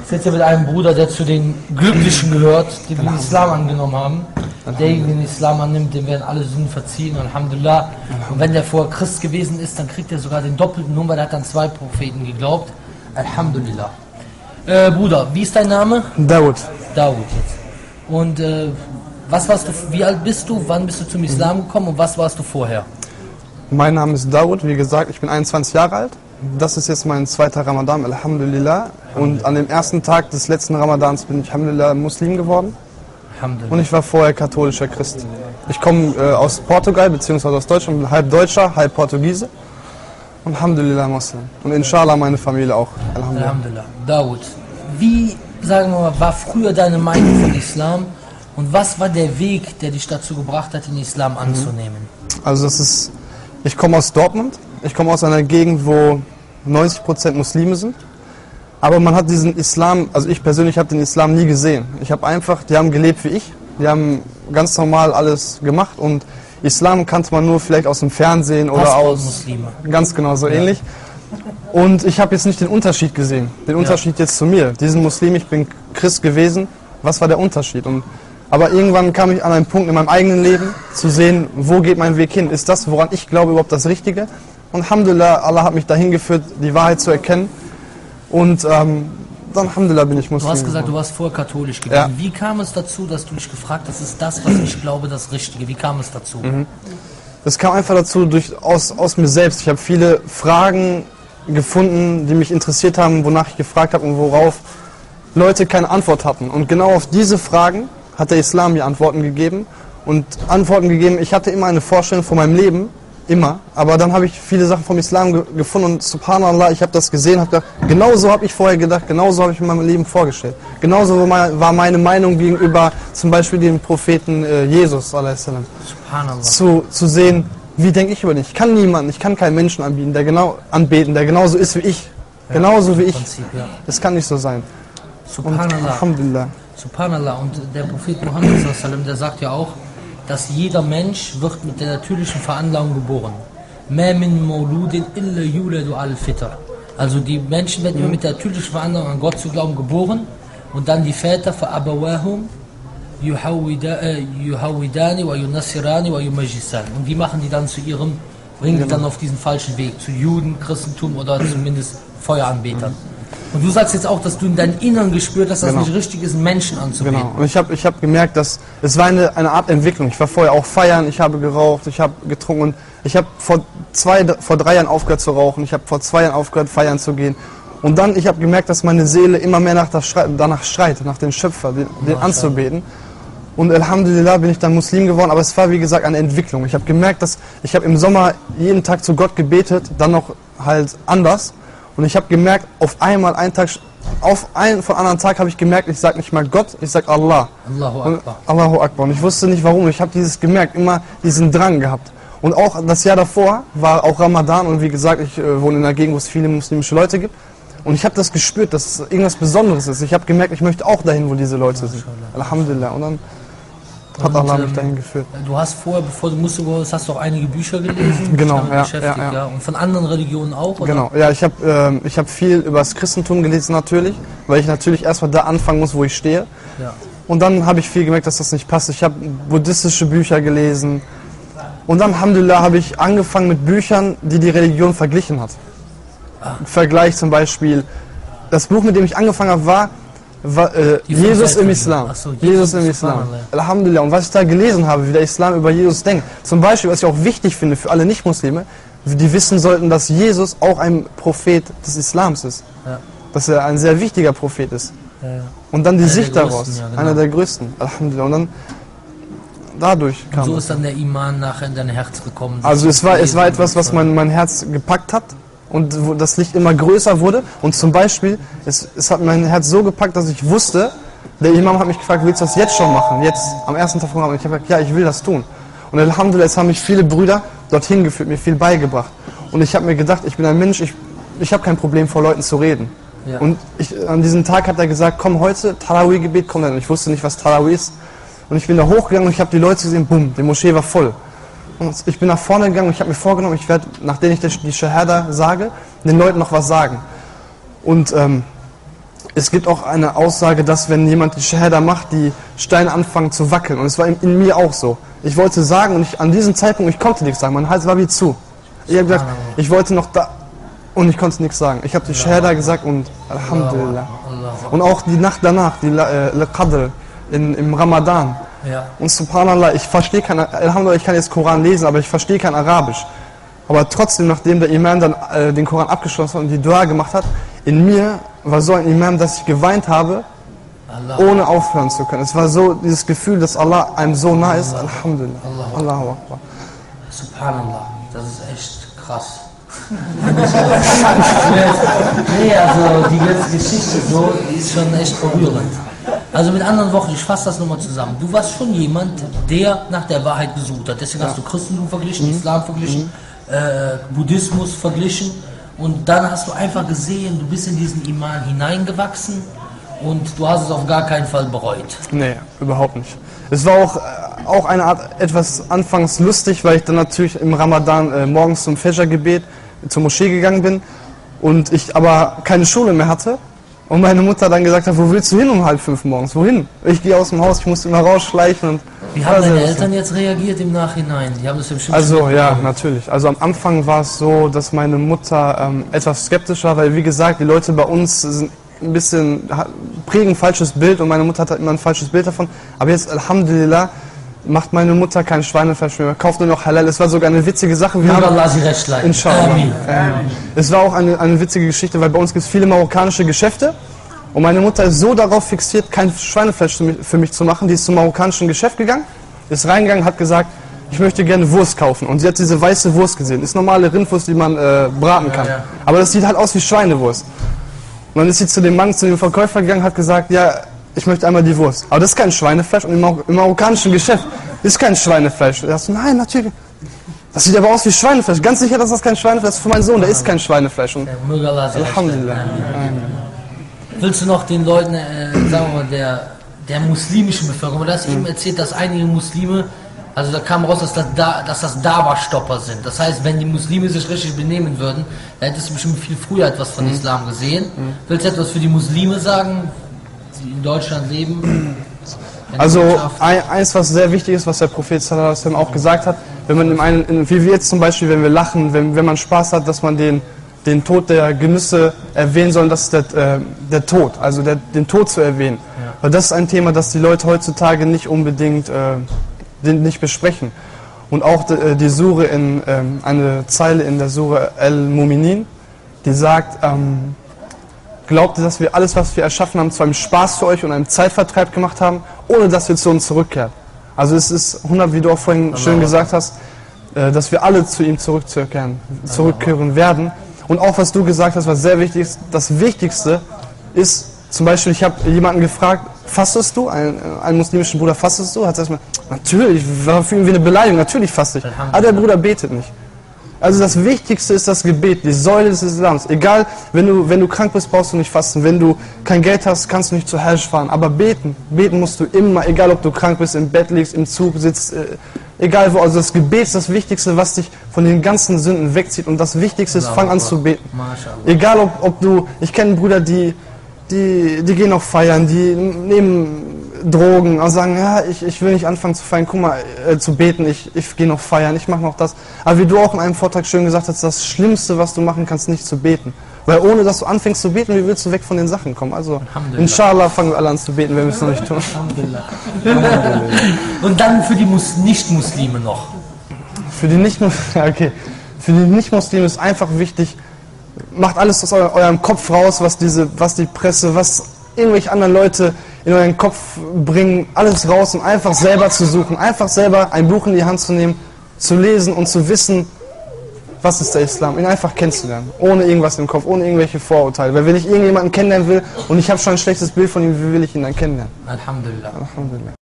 Ich sitze mit einem Bruder, der zu den Glücklichen gehört, die den Islam angenommen haben. Derjenige, der den Islam annimmt, dem werden alle Sünden verziehen, Alhamdulillah. Und wenn der vorher Christ gewesen ist, dann kriegt er sogar den doppelten Nummer, der hat an zwei Propheten geglaubt. Alhamdulillah. Äh, Bruder, wie ist dein Name? Dawood. Dawud jetzt. Und äh, was warst du, wie alt bist du, wann bist du zum Islam gekommen und was warst du vorher? Mein Name ist Dawood, wie gesagt, ich bin 21 Jahre alt. Das ist jetzt mein zweiter Ramadan, Alhamdulillah. Und an dem ersten Tag des letzten Ramadans bin ich Alhamdulillah Muslim geworden. Alhamdulillah. Und ich war vorher katholischer Christ. Ich komme äh, aus Portugal, beziehungsweise aus Deutschland, bin halb Deutscher, halb Portugiese. Und Alhamdulillah Muslim. Und inshallah meine Familie auch. Alhamdulillah. Alhamdulillah. Dawud, wie, sagen wir mal, war früher deine Meinung von Islam und was war der Weg, der dich dazu gebracht hat, den Islam anzunehmen? Also das ist, ich komme aus Dortmund. Ich komme aus einer Gegend, wo 90% Muslime sind. Aber man hat diesen Islam, also ich persönlich habe den Islam nie gesehen. Ich habe einfach, die haben gelebt wie ich. Die haben ganz normal alles gemacht und Islam kannte man nur vielleicht aus dem Fernsehen oder aus Muslime. Ganz genau, so ähnlich. Und ich habe jetzt nicht den Unterschied gesehen. Den Unterschied jetzt zu mir. Diesen Muslim, ich bin Christ gewesen. Was war der Unterschied? Und, aber irgendwann kam ich an einen Punkt in meinem eigenen Leben, zu sehen, wo geht mein Weg hin? Ist das, woran ich glaube, überhaupt das Richtige? Und Alhamdulillah, Allah hat mich dahin geführt, die Wahrheit zu erkennen. Und ähm, dann Alhamdulillah bin ich Muslim. Du hast gesagt, du warst vorher katholisch gewesen. Ja. Wie kam es dazu, dass du dich gefragt hast, ist das, was ich glaube, das Richtige? Wie kam es dazu? Mhm. Das kam einfach dazu durch, aus, aus mir selbst. Ich habe viele Fragen gefunden, die mich interessiert haben, wonach ich gefragt habe und worauf Leute keine Antwort hatten. Und genau auf diese Fragen hat der Islam mir Antworten gegeben. Und Antworten gegeben, ich hatte immer eine Vorstellung von meinem Leben, immer. Aber dann habe ich viele Sachen vom Islam ge gefunden und subhanallah, ich habe das gesehen, habe gedacht, genau so habe ich vorher gedacht, genau so habe ich mir mein Leben vorgestellt. Genauso war meine- Meinung gegenüber zum Beispiel dem Propheten äh, Jesus, zu, zu sehen, wie denke ich über dich. Ich kann niemanden, ich kann keinen Menschen anbieten, der genau anbeten, der genauso ist wie ich. Genauso wie ich. Prinzip, ja. Das kann nicht so sein. Und Subhanallah. Alhamdulillah. Subhanallah. Und der Prophet Muhammad, der sagt ja auch, dass jeder Mensch wird mit der natürlichen Veranlagung geboren. Also die Menschen werden immer mit der natürlichen Veranlagung an Gott zu glauben geboren und dann die Väter verabawahum Abawahum. Äh, wa yunassirani wa yumajisani. Und die machen die dann zu ihrem, bringen die genau. dann auf diesen falschen Weg, zu Juden, Christentum oder zumindest Feueranbetern. Und du sagst jetzt auch, dass du in deinem Inneren gespürt hast, dass Genau. es nicht richtig ist, Menschen anzubeten. Genau. Und ich habe ich hab gemerkt, dass es war eine, eine Art Entwicklung. Ich war vorher auch feiern, ich habe geraucht, ich habe getrunken und ich habe vor, zwei, vor drei Jahren aufgehört zu rauchen, ich habe vor zwei Jahren aufgehört feiern zu gehen. Und dann, ich habe gemerkt, dass meine Seele immer mehr nach das Schrei danach schreit, nach dem Schöpfer, den, den anzubeten. Und Alhamdulillah bin ich dann Muslim geworden, aber es war wie gesagt eine Entwicklung. Ich habe gemerkt, dass ich habe im Sommer jeden Tag zu Gott gebetet, dann noch halt anders. Und ich habe gemerkt, auf einmal, einen Tag, auf einen von anderen Tag habe ich gemerkt, ich sage nicht mal Gott, ich sage Allah. Allahu Und Akbar. Allahu Akbar. Und ich wusste nicht warum. Ich habe dieses gemerkt, immer diesen Drang gehabt. Und auch das Jahr davor war auch Ramadan und wie gesagt, ich äh, wohne in einer Gegend, wo es viele muslimische Leute gibt. Und ich habe das gespürt, dass es irgendwas Besonderes ist. Ich habe gemerkt, ich möchte auch dahin, wo diese Leute sind. Alhamdulillah. Und dann hat Und, Allah ähm, mich dahin geführt. Du hast vorher, bevor du Muslim geworden bist, hast du auch einige Bücher gelesen. Genau, ja, beschäftigt, ja, ja. Und von anderen Religionen auch, oder? Genau, ja, ich habe ähm, ich hab viel über das Christentum gelesen natürlich, weil ich natürlich erstmal da anfangen muss, wo ich stehe. Ja. Und dann habe ich viel gemerkt, dass das nicht passt. Ich habe buddhistische Bücher gelesen. Und dann, Alhamdulillah, habe ich angefangen mit Büchern, die die Religion verglichen hat. Vergleich zum Beispiel, das Buch, mit dem ich angefangen habe, war äh, Jesus im. Islam. So, Jesus, Jesus, im Islam. Alhamdulillah. Und was ich da gelesen habe, wie der Islam über Jesus denkt. Zum Beispiel, was ich auch wichtig finde für alle Nicht-Muslime, die wissen sollten, dass Jesus auch ein Prophet des Islams ist. Ja. Dass er ein sehr wichtiger Prophet ist. Ja, ja. Und dann die Einer Sicht daraus. genau. Einer der größten. Alhamdulillah. Und dann dadurch kam So es. ist dann der Iman nachher in dein Herz gekommen. Also es war, es war etwas, was und- mein, mein Herz gepackt hat und wo das Licht immer größer wurde. Und zum Beispiel, es, es hat mein Herz so gepackt, dass ich wusste, der Imam hat mich gefragt, willst du das jetzt schon machen? Jetzt, am ersten Tag vom Ramadan. Ich habe gesagt, ja, ich will das tun. Und Alhamdulillah, es haben mich viele Brüder dorthin geführt, mir viel beigebracht. Und ich habe mir gedacht, ich bin ein Mensch, ich, ich habe kein Problem, vor Leuten zu reden. Ja. Und ich, an diesem Tag hat er gesagt, komm heute, Tarawih-Gebet, komm dann. Und ich wusste nicht, was Tarawih ist. Und ich bin da hochgegangen und ich habe die Leute gesehen, bumm, die Moschee war voll. Und ich bin nach vorne gegangen und ich habe mir vorgenommen, ich werde, nachdem ich die Shahada sage, den Leuten noch was sagen. Und ähm, es gibt auch eine Aussage, dass wenn jemand die Shahada macht, die Steine anfangen zu wackeln. Und es war in, in mir auch so. Ich wollte sagen und ich, an diesem Zeitpunkt, ich konnte nichts sagen. Mein Hals war wie zu. Ich habe gesagt, ich wollte noch da und ich konnte nichts sagen. Ich habe die Shahada gesagt und Alhamdulillah. Und auch die Nacht danach, die äh, Qadr in, im Ramadan. Ja. Und subhanallah, ich verstehe kein, Alhamdulillah, ich kann jetzt Koran lesen, aber ich verstehe kein Arabisch. Aber trotzdem, nachdem der Imam dann äh, den Koran abgeschlossen hat und die Dua gemacht hat, in mir war so ein Imam, dass ich geweint habe, Allah. ohne aufhören zu können. Es war so dieses Gefühl, dass Allah einem so nah ist. Alhamdulillah. Allah. Allahu Akbar. Subhanallah, das ist echt krass. nee, also die ganze Geschichte so, die ist schon echt berührend. Also mit anderen Worten, ich fasse das nochmal zusammen. Du warst schon jemand, der nach der Wahrheit gesucht hat. Deswegen hast du Christentum verglichen, Islam verglichen, äh, Buddhismus verglichen. Und dann hast du einfach gesehen, du bist in diesen Iman hineingewachsen und du hast es auf gar keinen Fall bereut. Nee, überhaupt nicht. Es war auch, äh, auch eine Art etwas anfangs lustig, weil ich dann natürlich im Ramadan äh, morgens zum Fajr-Gebet zur Moschee gegangen bin und ich aber keine Schule mehr hatte. Und meine Mutter dann gesagt hat, wo willst du hin um halb fünf morgens? Wohin? Ich gehe aus dem Haus, ich musste immer rausschleichen und. Wie haben deine. Eltern jetzt reagiert im Nachhinein? Die haben das bestimmt Also ja, mitbekommen. natürlich. Also am Anfang war es so, dass meine Mutter ähm, etwas skeptisch war, weil wie gesagt, die Leute bei uns sind ein bisschen, prägen ein falsches Bild und meine Mutter hat immer ein falsches Bild davon. Aber jetzt, Alhamdulillah, macht meine Mutter kein Schweinefleisch mehr, kauft nur noch Halal. Es war sogar eine witzige Sache. Wir Möge Allah sie recht leiten. Inshallah. Amin. Ähm, es war auch eine, eine witzige Geschichte, weil bei uns gibt es viele marokkanische Geschäfte. Und meine Mutter ist so darauf fixiert, kein Schweinefleisch für mich, zu machen. Die ist zum marokkanischen Geschäft gegangen, ist reingegangen, hat gesagt, ich möchte gerne Wurst kaufen. Und sie hat diese weiße Wurst gesehen. Ist normale Rindwurst, die man äh, braten kann. ja. Aber das sieht halt aus wie Schweinewurst. Und dann ist sie zu dem Mann, zu dem Verkäufer gegangen, hat gesagt, ja, ich möchte einmal die Wurst. Aber das ist kein Schweinefleisch. Und im, Mar im marokkanischen Geschäft ist kein Schweinefleisch. Er sagt, nein, natürlich. Das sieht aber aus wie Schweinefleisch. Ganz sicher, dass das kein Schweinefleisch ist für meinen Sohn. Der ist kein Schweinefleisch. Und. Alhamdulillah. Willst du noch den Leuten, äh, sagen wir mal, der, der muslimischen Bevölkerung, du hast eben erzählt, dass einige Muslime, also da kam raus, dass das, da, dass das Dawa-Stopper sind. Das heißt, wenn die Muslime sich richtig benehmen würden, dann hättest du bestimmt viel früher etwas von Islam gesehen. Willst du etwas für die Muslime sagen, die in Deutschland leben? Also ein, eins, was sehr wichtig ist, was der Prophet sallallahu auch gesagt hat, wenn man in einen, in, wie wir jetzt zum Beispiel, wenn wir lachen, wenn, wenn man Spaß hat, dass man den, den Tod der Genüsse erwähnen soll, das ist der, äh, der Tod, also der, den Tod zu erwähnen. Weil das ist ein Thema, das die Leute heutzutage nicht unbedingt äh, nicht besprechen. Und auch die, äh, die Sure in, ähm, eine Zeile in der Sure El-Muminin, die sagt, ähm, Glaubt ihr, dass wir alles, was wir erschaffen haben, zu einem Spaß für euch und einem Zeitvertreib gemacht haben, ohne dass wir zu uns zurückkehren? Also es ist 100, wie du auch vorhin schön gesagt hast, äh, dass wir alle zu ihm zurückkehren, zurückkehren werden. Und auch was du gesagt hast, was sehr wichtig ist, das Wichtigste ist, zum Beispiel, ich habe jemanden gefragt, fastest du? Einen, einen muslimischen Bruder, fastest du? Hat er erstmal, natürlich, war für ihn wie eine Beleidigung, natürlich faste ich. Aber der Bruder betet nicht. Also das Wichtigste ist das Gebet, die Säule des Islams. Egal, wenn du, wenn du krank bist, brauchst du nicht fasten. Wenn du kein Geld hast, kannst du nicht zur Hajj fahren. Aber beten, beten musst du immer, egal ob du krank bist, im Bett liegst, im Zug sitzt, äh, egal wo. Also das Gebet ist das Wichtigste, was dich von den ganzen Sünden wegzieht. Und das Wichtigste ist, fang an zu beten. Egal ob, ob du, ich kenne Brüder, die, die, die gehen auf Feiern, die nehmen Drogen und sagen, ja, ich, ich will nicht anfangen zu feiern, guck mal, äh, zu beten, ich, ich gehe noch feiern, ich mache noch das. Aber wie du auch in einem Vortrag schön gesagt hast, das Schlimmste, was du machen kannst, nicht zu beten. Weil ohne, dass du anfängst zu beten, wie willst du weg von den Sachen kommen? Also, Alhamdulillah. inshallah fangen wir alle an zu beten, wenn wir es noch nicht tun. Alhamdulillah. Und dann für die Mus Nicht-Muslime noch. Für die nicht ja, okay. Für die Nicht-Muslime ist einfach wichtig, macht alles aus eu eurem Kopf raus, was diese, was die Presse, was irgendwelche anderen Leute in euren Kopf bringen, alles raus und einfach selber zu suchen, einfach selber ein Buch in die Hand zu nehmen, zu lesen und zu wissen, was ist der Islam, ihn einfach kennenzulernen, ohne irgendwas im Kopf, ohne irgendwelche Vorurteile. Weil wenn ich irgendjemanden kennenlernen will und ich habe schon ein schlechtes Bild von ihm, wie will ich ihn dann kennenlernen? Alhamdulillah. Alhamdulillah.